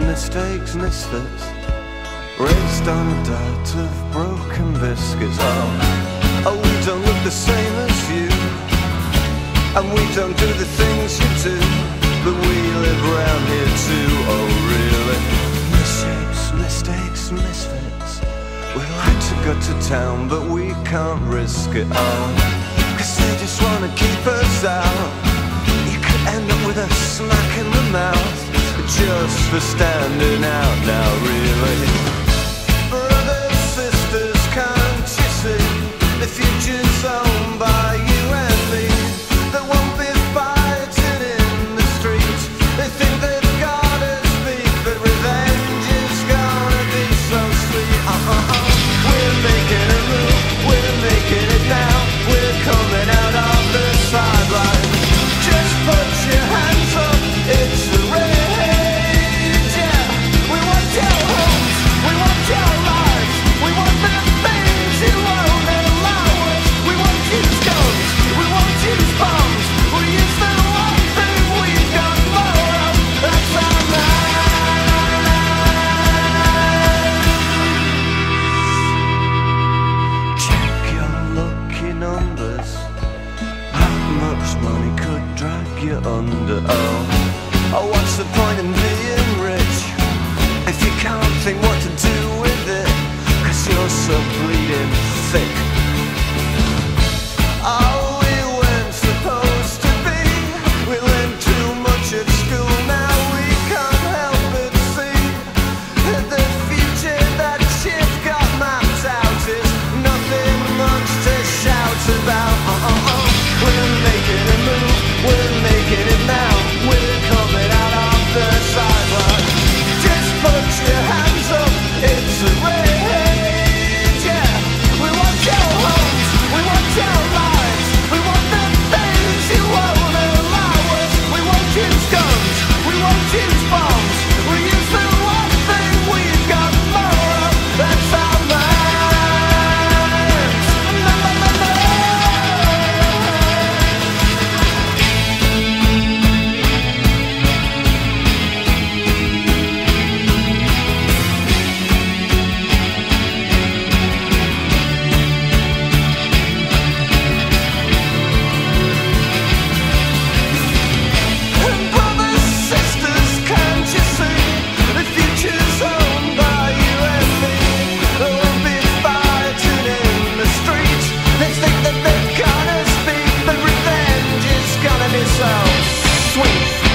mistakes, misfits Raised on a diet of broken biscuits Oh, oh we don't look the same as you. And we don't do the things you do. But we live around here too, oh really? Misshapes, mistakes, misfits. We like to go to town but we can't risk it, oh Cause they just wanna keep us out. You could end up with a smack just for standing out now, really. you under. Oh. old tin bombs. so sweet.